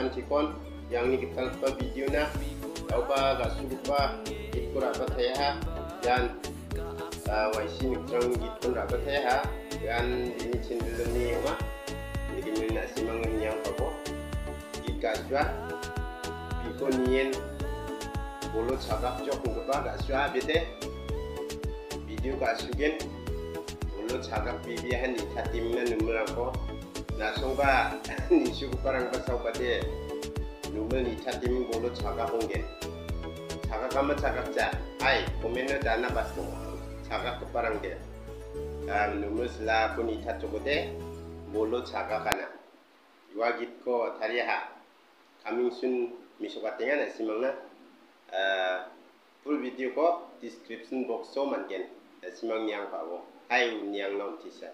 sakan cikon yang ni kita lupa video na tau ba gak sulit ba ikut rapat saya ha dan uh, waisi nukrang ikut rapat saya ha dan ini cendol ni ma ini ni nasi mangan yang apa ikut 뭘로 자각적 공급과 가수하비대 비디오 가수긴 뭘로 자각 비비한 이차 띠면 눈물하고 나송과 니슈구파랑과 싸우바디 눈물 이차 띠면 뭘로 자각 공개 자각하면 자각자. 아이 보면은 나나 봤어. 자각 끝바랑게. 다음 눈물 슬라 군 이차 쪽에 뭘로 자각하나. 이와 깊고 다리하. 가민순 미소가 땡하나 쓰먹나 full video ko description box so mangen simang nyang pawo hai nyang nom tisa